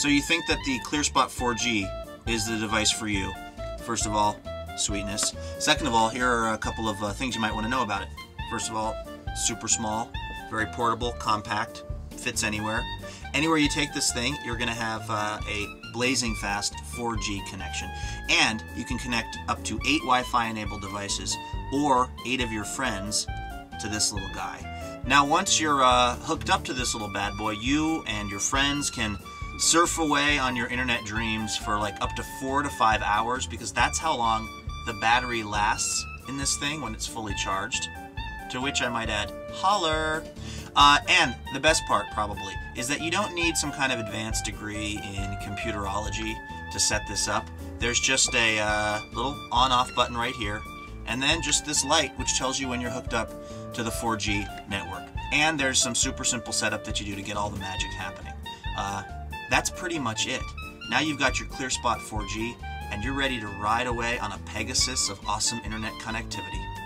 So you think that the ClearSpot 4G is the device for you. First of all, sweetness. Second of all, here are a couple of uh, things you might want to know about it. First of all, super small, very portable, compact, fits anywhere. Anywhere you take this thing, you're going to have uh, a blazing fast 4G connection. And you can connect up to eight Wi-Fi enabled devices or eight of your friends to this little guy. Now once you're uh, hooked up to this little bad boy, you and your friends can surf away on your internet dreams for like up to four to five hours because that's how long the battery lasts in this thing when it's fully charged. To which I might add, holler! Uh, and the best part, probably, is that you don't need some kind of advanced degree in computerology to set this up. There's just a uh, little on-off button right here, and then just this light which tells you when you're hooked up to the 4G network. And there's some super simple setup that you do to get all the magic happening. Uh, that's pretty much it. Now you've got your ClearSpot 4G, and you're ready to ride away on a Pegasus of awesome internet connectivity.